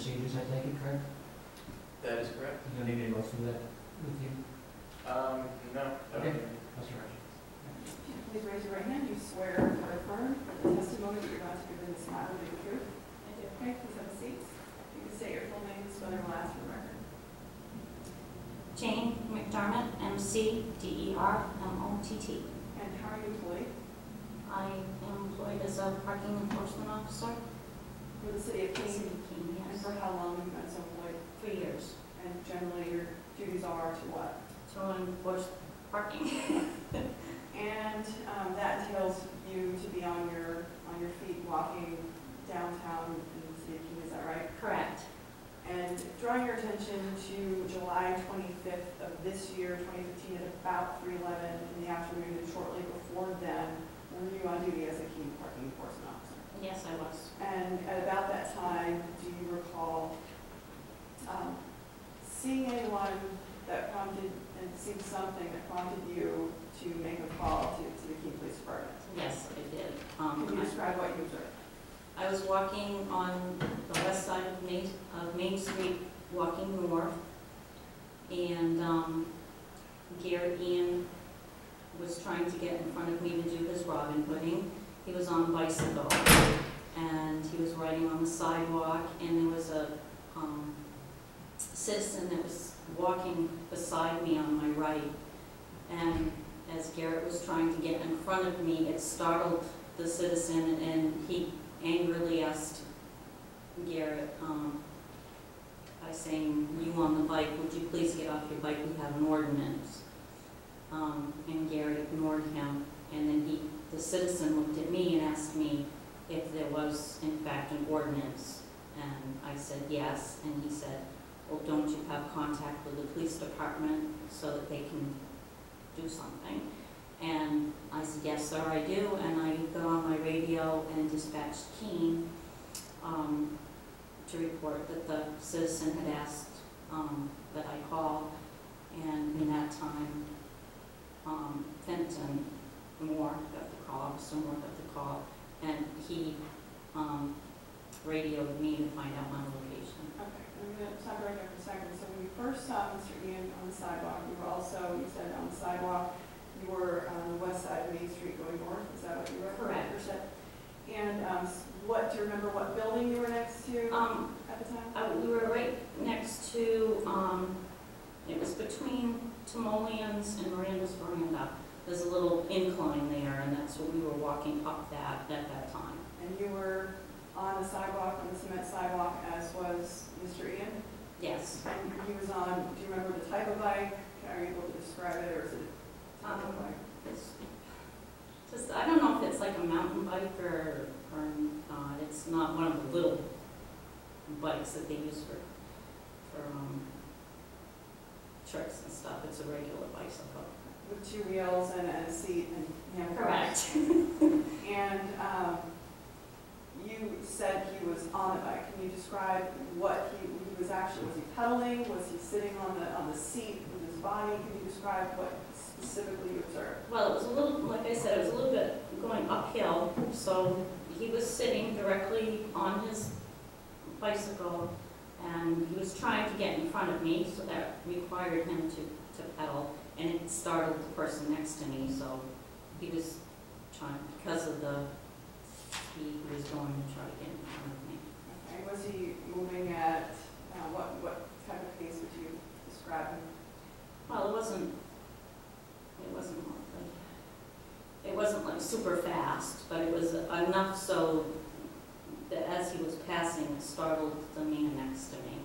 familiar with procedures, I take it, correct? That is correct. You don't need me to go through that with you? Um, no. Okay. That's all right. Please raise your right hand. You swear or affirm that the testimony that you're about to give in this matter will be the truth? I do. Okay, please have a seat. You can state your full name, spell your last for the record. Jane McDermott, M-C-D-E-R-M-O-T-T. And how are you employed I am employed as a parking enforcement officer. for the city of City of Keene, And for how long been so employed? for years, And generally, your duties are to what? to enforce parking. And um, that entails you to be on your, on your feet walking downtown in the city of Keene, is that right? Correct. And drawing your attention to July 25th of this year, 2015, at about 3:11 in the afternoon and shortly before then, were you on duty as a key parking enforcement officer? Yes, I was. And at about that time, do you recall um, seeing anyone that prompted, and seeing something that prompted you to make a call to to the Keene Police Department? Yes, I did. Um, Can you I- describe what you observed? I was walking on the west side of Main, of Main Street, walking north, and, um, Garret Ean was trying to get in front of me to do his Robin Hooding. He was on a bicycle, and he was riding on the sidewalk, and there was a, um, citizen that was walking beside me on my right. And as Garret was trying to get in front of me, it startled the citizen, and he angrily asked Garret, um, by saying, you on the bike, would you please get off your bike, we have an ordinance. Um, and Garrett ignored him, and then he, the citizen looked at me and asked me if there was in fact an ordinance. And I said yes, and he said, well, don't you have contact with the police department so that they can do something? And I said, yes, sir, I do, and I got on my radio and dispatched Keene, um, to report that the citizen had asked, um, that I call, and in that time, um, Fintan Moore got the call, Officer Moore got the call, and he, um, radioed me to find out my location. Okay, I'm going to stop right there for a second. So when you first saw Mr. Ean on the sidewalk, you were also, you said on the sidewalk, you were on the west side of Main Street going north, is that what you were? Correct. And um, what, do you remember what building you were next to Um, at the time? Uh, we were right next to, um, it was between Timoleon's and Miranda's veranda. There's a little incline there, and that's what we were walking up that, at that time. And you were on the sidewalk, on the cement sidewalk, as was Mr. Ean? Yes. And he was on, do you remember the type of bike? Are you able to describe it, or is it? Um, bike? It's just, I don't know if it's like a mountain bike or, or not. It's not one of the little bikes that they use for, for, um, tricks and stuff. It's a regular bicycle. With two wheels and a seat and handlebars? Correct. And um, you said he was on the bike. Can you describe what he, he was actually, was he pedaling? Was he sitting on the, on the seat with his body? Can you describe what specifically you observed? Well, it was a little, like I said, it was a little bit going uphill, so he was sitting directly on his bicycle, and he was trying to get in front of me, so that required him to, to pedal, and it startled the person next to me, so he was trying, because of the he was going to try to get in front of me. Okay, was he moving at, uh, what, what type of pace would you describe him? Well, it wasn't, it wasn't like, it wasn't like super fast, but it was enough so that as he was passing, it startled the man next to me.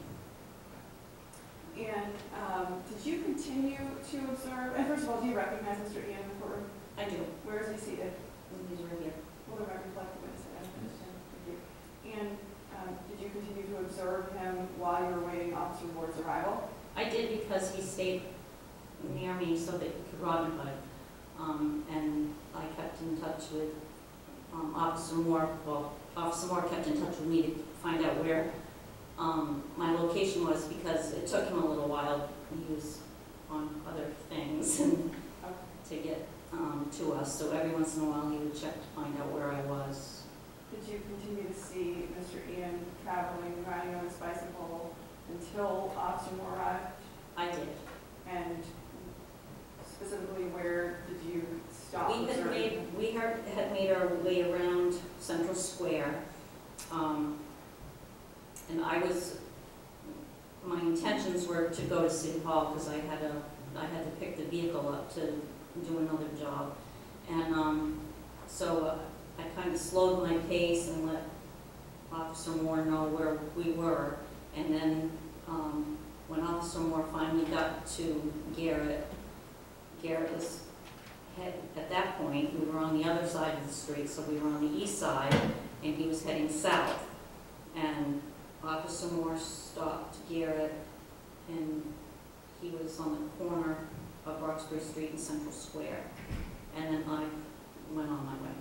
And um, did you continue to observe, and first of all, do you recognize Mr. Ean in the courtroom? I do, Where is he seated? he's right here. Will the record reflect the witness identification? Thank you. And um, did you continue to observe him while you were waiting Officer Ward's arrival? I did because he stayed near me so that he could Robin Hood. Um, and I kept in touch with, um, Officer Moore, well, Officer Moore kept in touch with me to find out where, um, my location was because it took him a little while. He was on other things and to get, um, to us. So every once in a while, he would check to find out where I was. Did you continue to see Mr. Ean traveling, riding on his bicycle until Moore arrived? I did. And specifically, where did you stop? We had observing? made, we had had made our way around Central Square. um, And I was, my intentions were to go to City Hall because I had a, I had to pick the vehicle up to do another job. And um, so uh, I kind of slowed my pace and let Officer Moore know where we were. And then um, when Officer Moore finally got to Garret, Garret was head, at that point, we were on the other side of the street, so we were on the east side, and he was heading south. And Officer Moore stopped Garret, and he was on the corner of Roxbury Street and Central Square. And then I went on my way.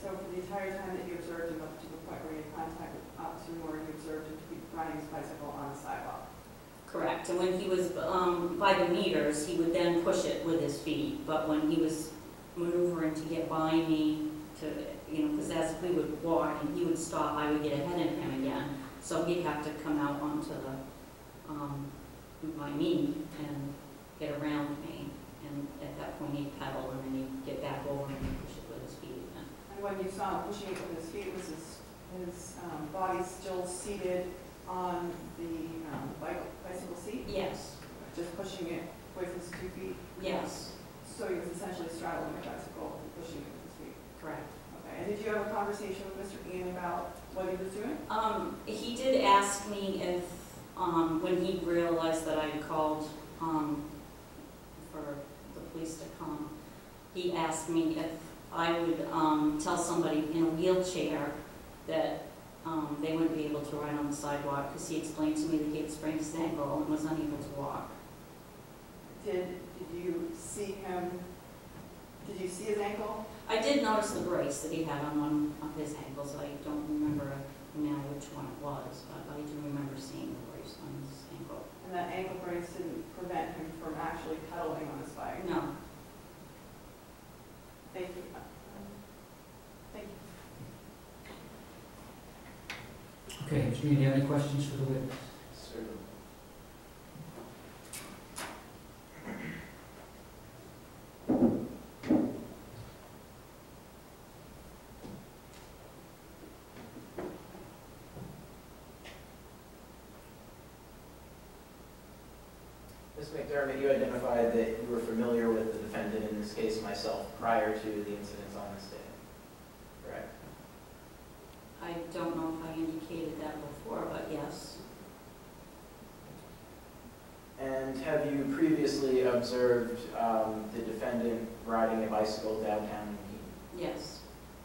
So for the entire time that you observed him up to the point where you contacted Officer Moore, you observed him to be riding his bicycle on the sidewalk? Correct, and when he was um, by the meters, he would then push it with his feet, but when he was maneuvering to get by me, to, you know, because as we would walk and he would stop, I would get ahead of him again, so he'd have to come out onto the, um, by me and get around me, and at that point he'd pedal, and then he'd get back over and push it with his feet again. And when you saw him pushing it with his feet, was his, his um, body still seated on the um, bike- bicycle seat? Yes, Just pushing it with his two feet? yes, So he was essentially straddling the bicycle and pushing it with his feet? correct. Okay, and did you have a conversation with Mr. Ean about what he was doing? Um, he did ask me if, um, when he realized that I had called, um, for the police to come, he asked me if I would, um, tell somebody in a wheelchair that, um, they wouldn't be able to ride on the sidewalk, because he explained to me that he had sprained his ankle and was unable to walk. Did, did you see him, did you see his ankle? I did notice the brace that he had on one of his ankles, I don't remember now which one it was, but I do remember seeing the brace on his ankle. And that ankle brace didn't prevent him from actually pedaling on his bike? No, Thank you. Thank you. Okay, Mr. Do you have any questions for the witness? Ms. McDermott, you identified that you were familiar with the defendant, in this case myself, prior to the incidents on this day, correct? I don't know if I indicated that before, but yes, And have you previously observed um, the defendant riding a bicycle downtown in Keene? yes.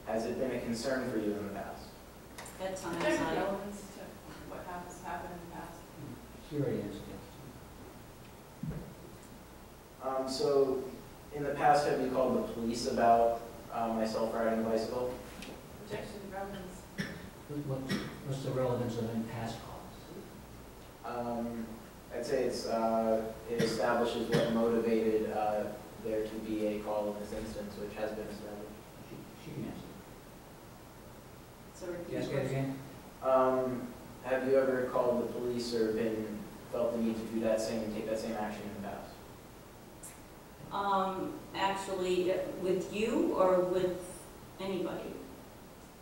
Has it been a concern for you in the past? At times there any I, relevance to what has happened in the past? She already answered that. Um, so, in the past, have you called the police about uh, myself riding a bicycle? Objection, relevance. What- what- What's the relevance of any past calls? Um, I'd say it's, uh, it establishes what motivated uh, there to be a call in this instance, which has been established. She she can answer. so repeat Yes, go again? Um, have you ever called the police or been, felt the need to do that same, take that same action in the past? Um, actually, uh, with you or with anybody?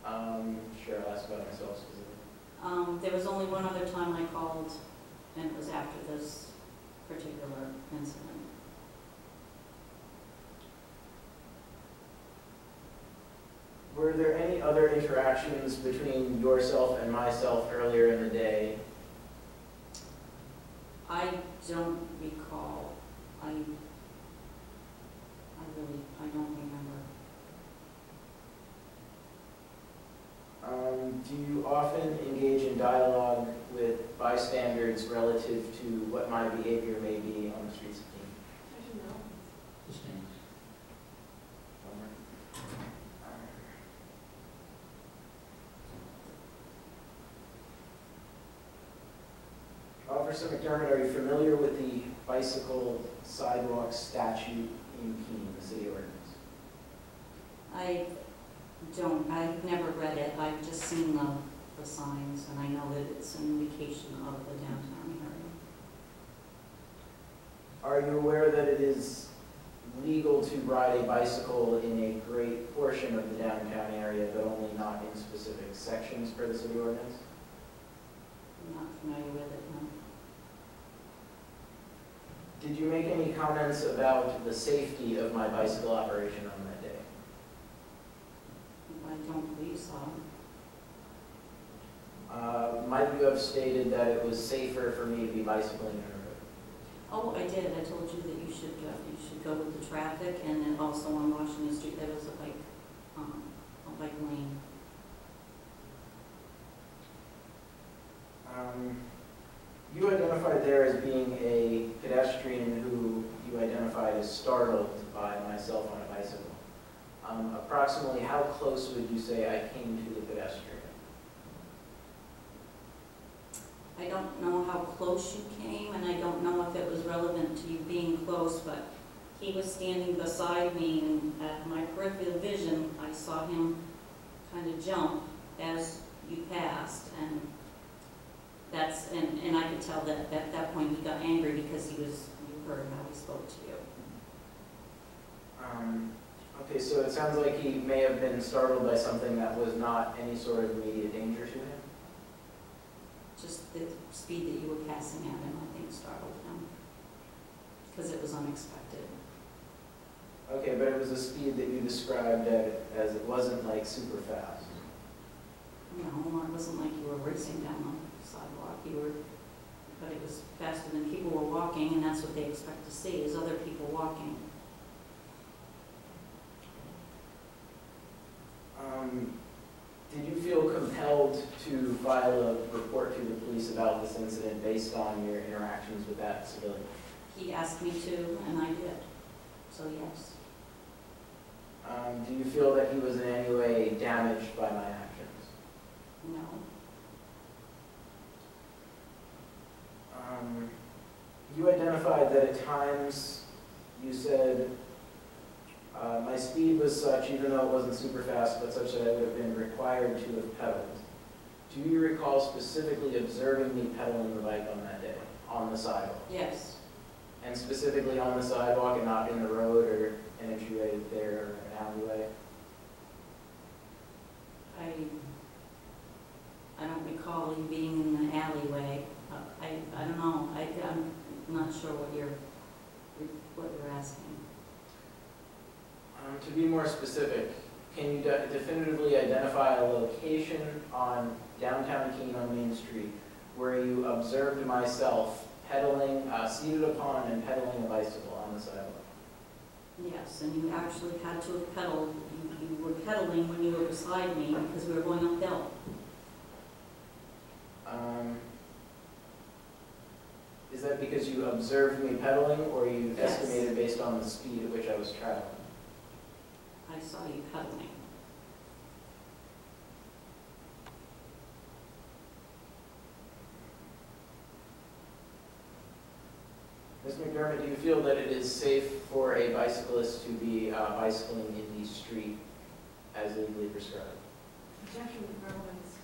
Um, sure, I'll ask about myself specifically. Um, there was only one other time I called, and it was after this particular incident. Were there any other interactions between yourself and myself earlier in the day? I don't recall, I, I really, I don't remember. Um, do you often engage in dialogue with bystanders relative to what my behavior may be on the streets of Keene? Objection, relevance. Sustained. Officer McDermott, are you familiar with the bicycle sidewalk statute in Keene, the city ordinance? I don't, I've never read it, I've just seen the, the signs, and I know that it's an indication of the downtown area. Are you aware that it is legal to ride a bicycle in a great portion of the downtown area, but only not in specific sections per the city ordinance? I'm not familiar with it, no. Did you make any comments about the safety of my bicycle operation on that day? I so. Uh, Might you have stated that it was safer for me to be bicycling in? Oh, I did, I told you that you should, uh, you should go with the traffic, and then also on Washington Street, there was a bike, um, a bike lane. Um, You identified there as being a pedestrian who you identified as startled by myself on a bicycle. Um, Approximately how close would you say I came to the pedestrian? I don't know how close you came, and I don't know if it was relevant to you being close, but he was standing beside me, and at my peripheral vision, I saw him kind of jump as you passed, and that's, and, and I could tell that at that point he got angry because he was, you heard how he spoke to you. Um, Okay, so it sounds like he may have been startled by something that was not any sort of immediate danger to him? Just the speed that you were passing at him, I think startled him, because it was unexpected. Okay, but it was a speed that you described as as it wasn't like super fast. Know, it wasn't like you were racing down the sidewalk, you were, but it was faster than people were walking, and that's what they expect to see, is other people walking. Um, Did you feel compelled to file a report to the police about this incident based on your interactions with that civilian? He asked me to, and I did, so yes. Um, Do you feel that he was in any way damaged by my actions? No, Um, You identified that at times you said, uh, my speed was such, even though it wasn't super fast, but such that I would have been required to have pedaled. Do you recall specifically observing me pedaling the bike on that day, on the sidewalk? yes, And specifically on the sidewalk and not in the road or an entryway there or an alleyway? I, I don't recall you being in the alleyway, I, I don't know, I, I'm not sure what you're, what you're asking. To be more specific, can you de- definitively identify a location on downtown Keene on Main Street where you observed myself pedaling, uh, seated upon and pedaling a bicycle on the sidewalk? Yes, and you actually had to have pedaled, you, you were pedaling when you were beside me, because we were going uphill. Um, Is that because you observed me pedaling or you Yes. estimated based on the speed at which I was traveling? I saw you pedaling. Ms. McDermott, do you feel that it is safe for a bicyclist to be uh, bicycling in the street as legally prescribed? Objection with relevance.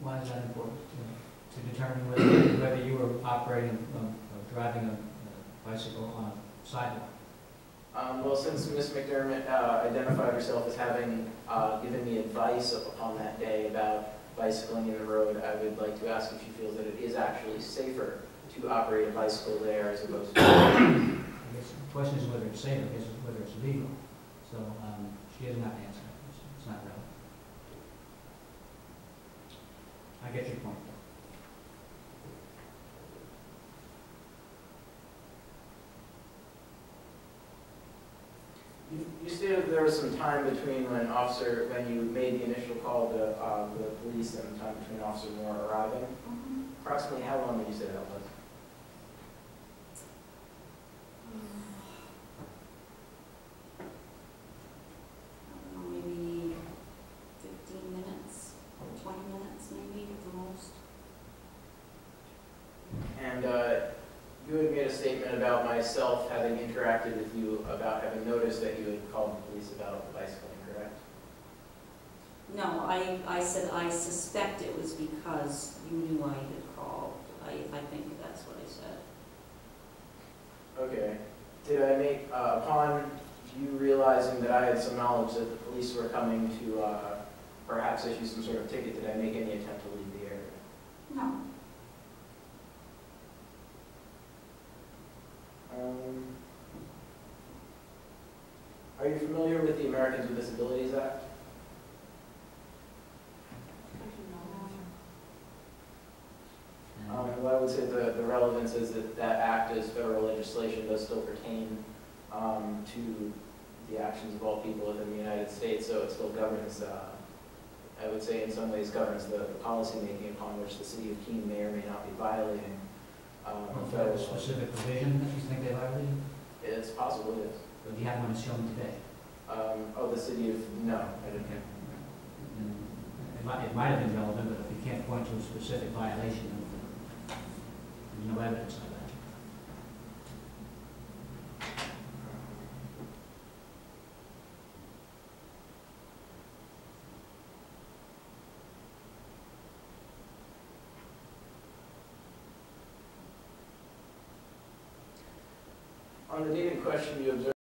Why is that important to, to determine whether, whether you were operating, um, driving a a bicycle on a sidewalk? Um, Well, since Ms. McDermott uh, identified herself as having uh, given me advice upon that day about bicycling in the road, I would like to ask if she feels that it is actually safer to operate a bicycle there as opposed to... The question is whether it's safe, it's whether it's legal. So, um, she has not answered. It's not relevant. I get your point, though. You stated there was some time between when officer, when you made the initial call to uh, the police and the time between Officer Moore arriving. Approximately how long did you say that was? I don't know, maybe fifteen minutes, twenty minutes maybe at the most. And uh, you had made a statement about myself having interacted with you about having noticed that you had called the police about the bicycling, correct? No, I, I said I suspect it was because you knew I had called. I, I think that's what I said. Okay. Did I make, uh, upon you realizing that I had some knowledge that the police were coming to uh, perhaps issue some sort of ticket, did I make any attempt to leave the area? No. Um, Are you familiar with the Americans with Disabilities Act? Um, Well, I would say the, the relevance is that that act is federal legislation, does still pertain um, to the actions of all people within the United States, so it still governs, uh, I would say in some ways governs the the policymaking upon which the city of Keene may or may not be violating um, if federal a law. specific provision that you think they violated, It's possible, yes. or do you have one to show them today? Um, Oh, the city of, no, I didn't. Okay. And It might, it might have been relevant, but if you can't point to a specific violation, then there's no evidence of that. On the date in question, you observed